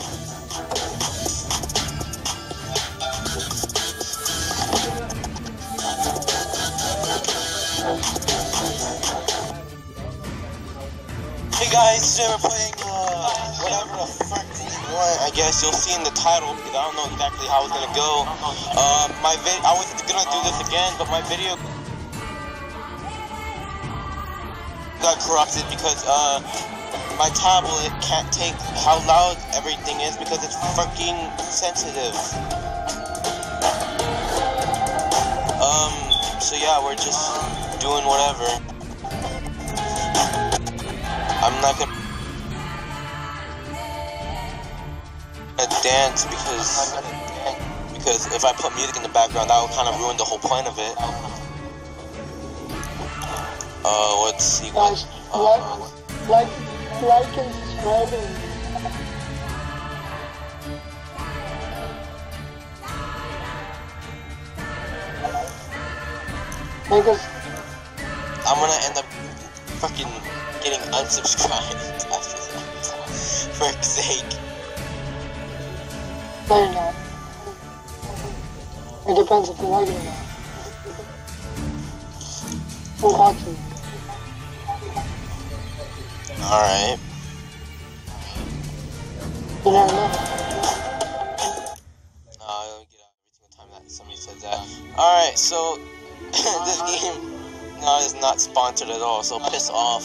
Hey guys, today we're playing uh, whatever the fuck you want. I guess you'll see in the title because I don't know exactly how it's gonna go. Uh, my vid I was gonna do this again, but my video got corrupted because uh, my tablet can't take how loud everything is because it's fucking sensitive. Um, so yeah, we're just doing whatever. I'm not gonna dance because because if I put music in the background, that would kind of ruin the whole point of it. Uh, let's see what. Guys, Uh, like, like, like and subscribe and make I'm gonna end up fucking getting unsubscribed after that. For sake. no you're not. It depends if you like it or not. It. Somebody says that. Alright, so this game no is not sponsored at all, so piss off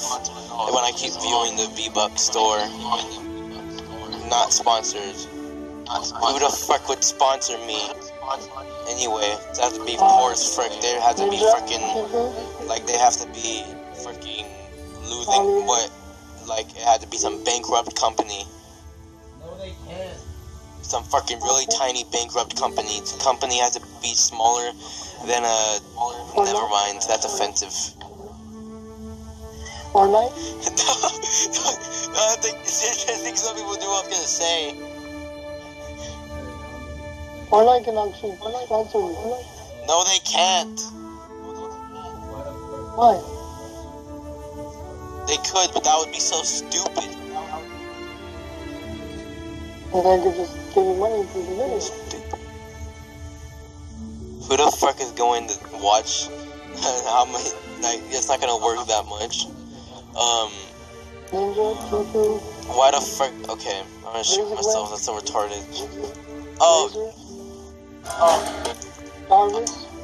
when I keep viewing the V-Buck store. Not sponsored. Who the fuck would sponsor me? Anyway, it has to be poor as frick. There has to be freaking like they have to be freaking losing what like it had to be some bankrupt company. No, they can't. Some fucking really tiny bankrupt company. The company has to be smaller than a never mind, that's offensive. Or no, no, I think I think some people knew what I was gonna say. Fortnite can actually sponsor me. No they can't. Why? They could, but that would be so stupid. And then could just give me money for the video. Stupid. Who the fuck is going to watch how many like it's not gonna work that much. Um why the fuck okay, I'm gonna shoot myself, that's so retarded. Oh oh,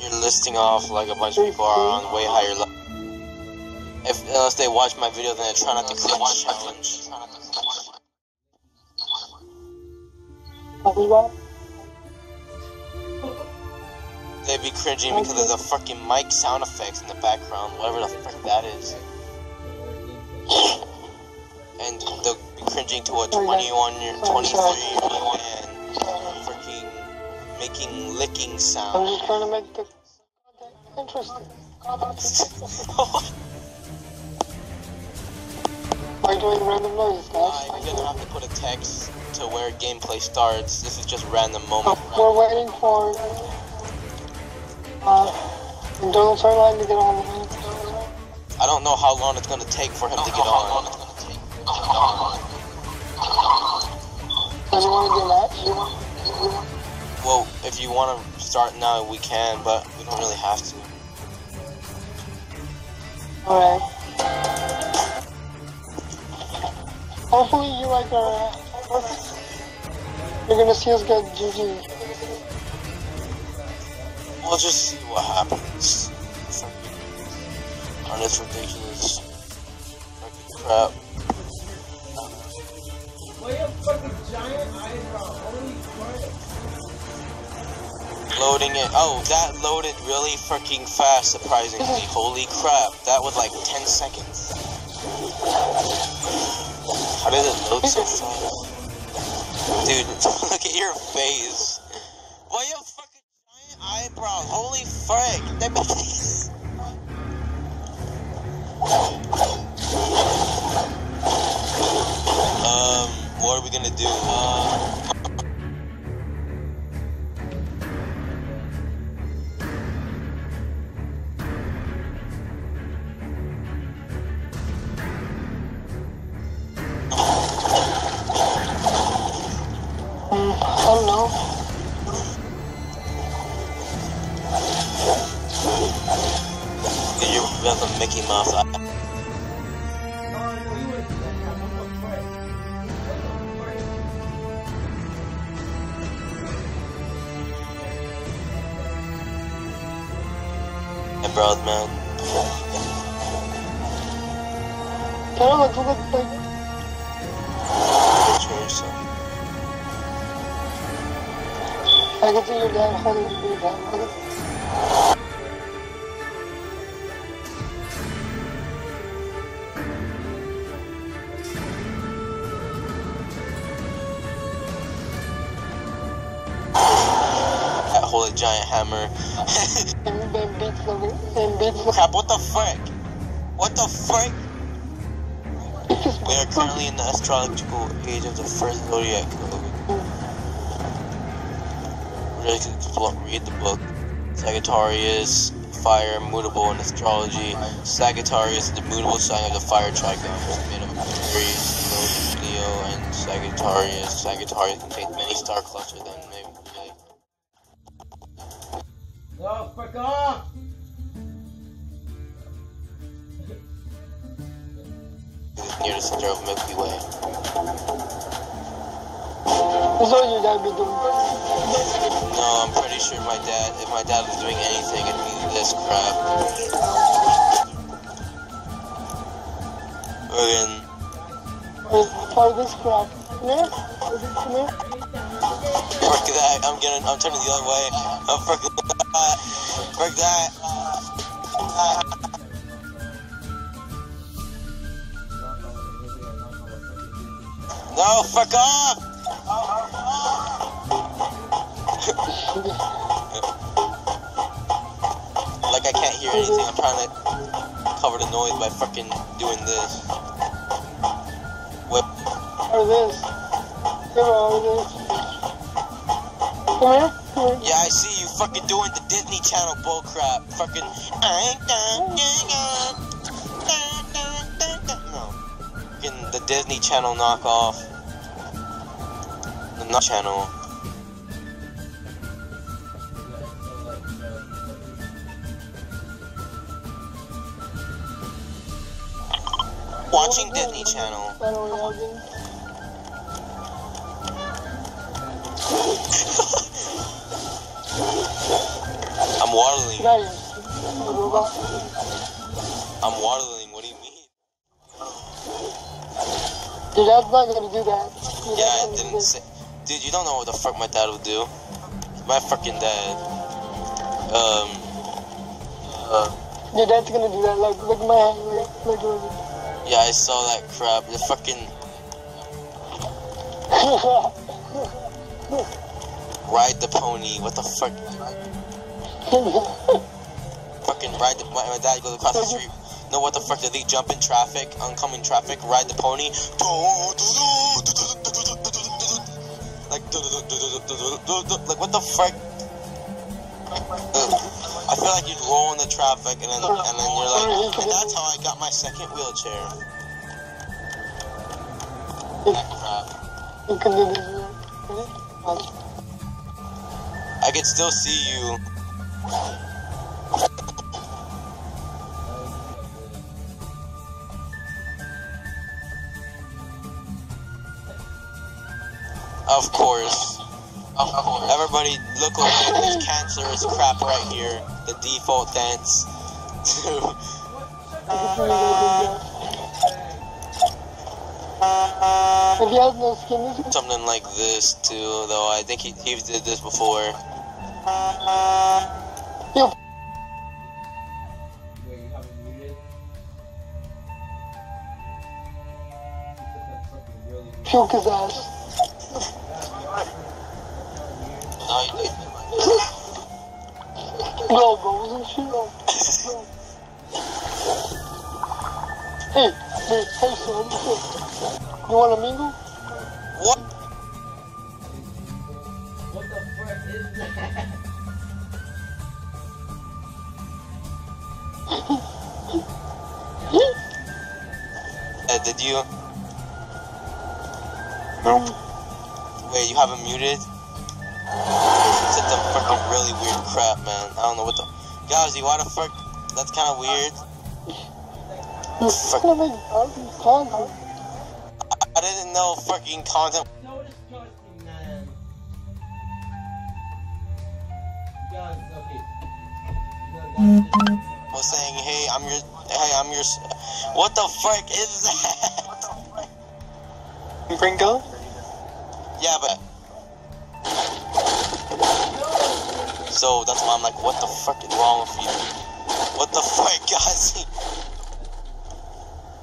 you're listing off like a bunch of people are on way higher level. If unless they watch my video then I try not to cringe challenge. SpongeBob, They'd be cringing because of the fucking mic sound effects in the background, whatever the fuck that is. And they'll be cringing to a 21 year, 23 year old man freaking making licking I'm just trying to make the interesting. By doing random noises, guys. I'm gonna have to put a text to where gameplay starts. This is just random moment. We're waiting for uh, Donald Starline to get online. I don't know how long it's gonna take for him to get on. Does he want to do that? You want- Well, if you want to start now, we can, but we don't really have to. Alright. Hopefully you like our You're gonna see us get GG. We'll just see what happens. On this ridiculous fucking crap. Why you have fucking giant eyebrow? Loading it. Oh, that loaded really freaking fast, surprisingly. Holy crap. That was like 10 seconds. How did it load so fast? Dude, look at your face. Why you fucking giant eyebrows? Holy frick. That makes- Um, what are we gonna do? Uh, Hey, bro, man. Pero like, look at like, Picture or something. I can see your dad holding the big hold a giant hammer. And then beats the and beats the Crap, what the frick? What the frick? We are currently in the astrological age of the first zodiac. To explore, read the book. Sagittarius, fire, mutable in astrology. Sagittarius, the mutable sign of the fire trigon, made of Aries, Leo, and Sagittarius. Sagittarius contains many star clusters and Oh, frick off! is near the center of Milky Way. That's what your dad be doing. No, I'm pretty sure my dad, if my dad was doing anything, it'd be this crap. Part of this crap. Here. Come here. Frick that. I'm getting, I'm turning the other way. I'm frick that. That. No, fuck off. like I can't hear anything. I'm trying to cover the noise by fucking doing this. Whip. Or this. Come on, this. Come here. Come here. Yeah, I see fucking doing the Disney Channel bullcrap. Fucking. No. Fucking the Disney Channel knockoff. The not channel. Watching Disney Channel. Waddling. Guys, the. I'm waddling. What do you mean? Your dad's not gonna do that. Your Yeah, I didn't say. Dude, you don't know what the fuck my dad would do. My fucking dad. Um. Uh. Your dad's gonna do that. Like, look at my hand. Like, look. Yeah, I saw that crap. The fucking ride the pony. What the fuck? Fucking ride the. My, my dad goes across the street. No, what the fuck? Did he jump in traffic? Oncoming traffic. Ride the pony. Like, like what the fuck? I feel like you'd roll in the traffic and then and then you're like, and that's how I got my second wheelchair. That crap. you can do this. Ready? Watch. I can still see you. Of course. Of course. Everybody look away at this cancerous crap right here. The default dance. I can see you gonna. If he has no skin, Something like this too, though I think he, he did this before. Yo, Wait, you haven't muted? You said that's something really weird. puke his ass. No, he did. No, bro, wasn't she? Hey, hey, hey, son. You wanna mingle? What? What the frick is that? Uh, did you? No. Wait, you have him muted? Crap, man. I don't know what the. Gauzy, why the fuck? That's kind of weird. You're gonna make garbage. I didn't know fucking content. So disgusting, man. Guys, okay. Was saying, hey, I'm your, hey, I'm your. What the fuck is that? Pringle? Yeah, but. So that's why I'm like, what the fuck is wrong with you? What the fuck, guys?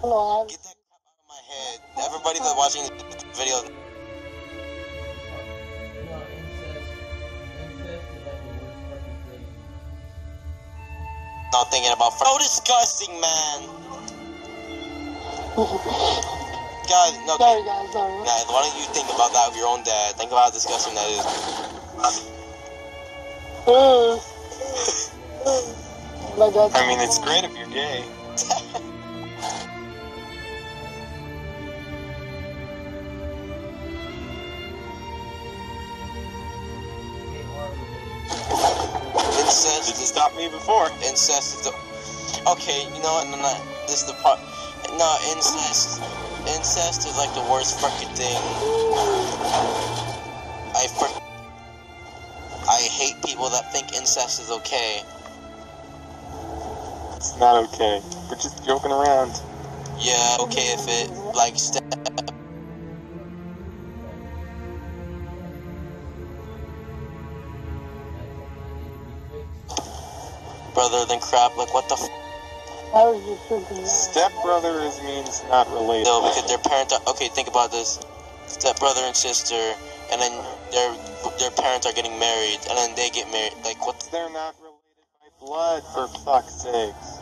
No, Get that crap out of my head. Everybody that's watching this video, no, incest. Incest is like the worst fucking thing. not thinking about. So oh, disgusting, man. God, no. sorry guys, sorry. Guys, why don't you think about that with your own dad? Think about how disgusting that is. My dad. I mean, it's great if you're gay. They are related. Incest Did you stop me before? incest is the okay you know what no, no, this is the part no incest incest is like the worst fucking thing people that think incest is okay It's not okay. We're just joking around. yeah okay if it like step brother than crap like what the f- I was just thinking that. Stepbrother is means not related. no because their parents are okay think about this step brother and sister and then their their parents are getting married and then they get married like what the They're not related by blood, for fuck's sakes.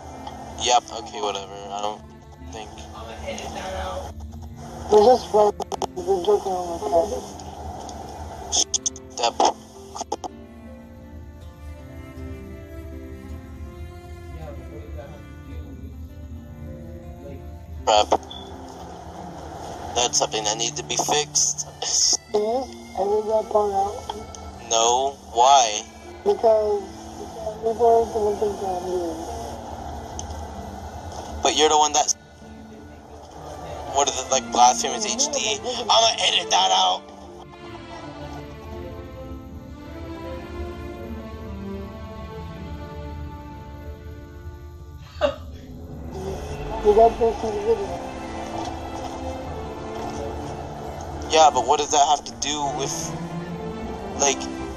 Yep, okay, whatever. I don't think. We're just friends. We're joking around with that. Step. Yeah, but what does that have to do with, like, Prep. That's something that needs to be fixed. Yes, I read that part out no, why? because people are gonna think that I'm. But you're the one that's. What is it, like blasphemous HD? I'ma edit that out. You got this in the video. Yeah, but what does that have to do with. Like, I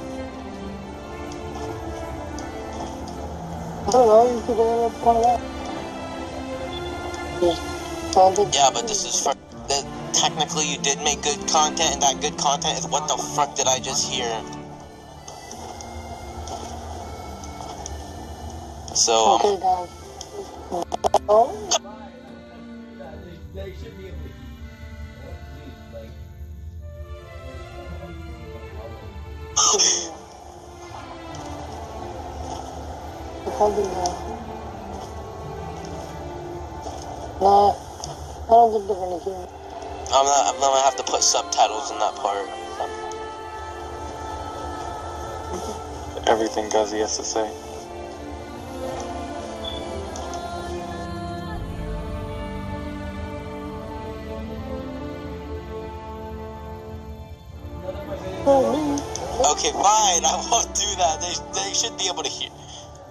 don't know, you could end up point out. Just content. yeah, but this is for. That technically, you did make good content, and that good content is what the fuck did I just hear? So, um, I don't think they're gonna hear. I'm not, I'm gonna have to put subtitles in that part. Everything Guzzy has to say. Okay, fine. I won't do that. They, they should be able to hear.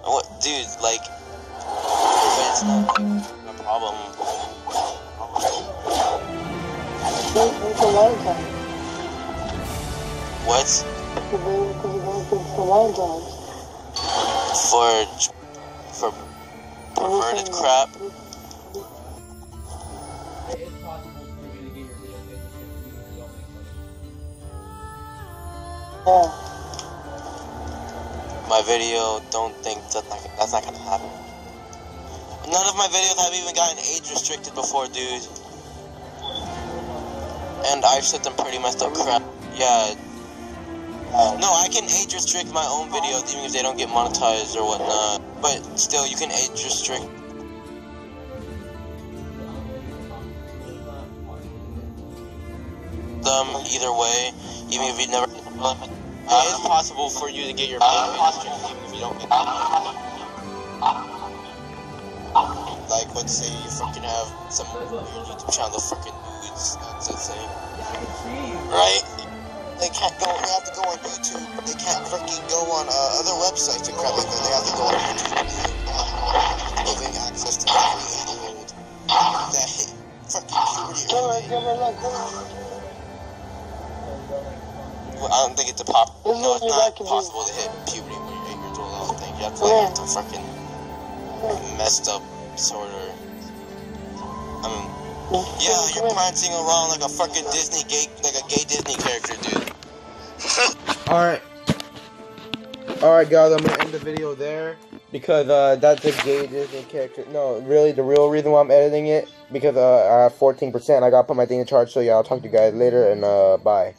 What, dude? Like, it's not problem. It's a time. What time. for for perverted crap? It My video. Don't think not, that's not gonna happen. None of my videos have even gotten age restricted before, dude. And I've said them pretty messed up crap. Yeah. No, I can age restrict my own videos even if they don't get monetized or whatnot. But still, you can age restrict them either way, even if you never. It is possible for you to get your page restricted even if you don't get. Like to say you fucking have some weird YouTube channel, fucking nudes. That's right? They can't go. They have to go on YouTube. They can't fucking go on uh, other websites and crap like that. They have to go on YouTube. Giving access to every world that hit fucking puberty. On, early. come on, I don't think it's a pop. This No, it's not that could possible to hit puberty when you're eight years old. I don't think you have to like have to fucking messed up sort of. I mean, yeah, you're prancing around like a fucking Disney gay, like a gay Disney character, dude. Alright. Alright guys, I'm gonna end the video there. Because uh that's a gay Disney character. No, really the real reason why I'm editing it because uh I have 14%. I gotta put my thing in charge. So yeah, I'll talk to you guys later and uh bye.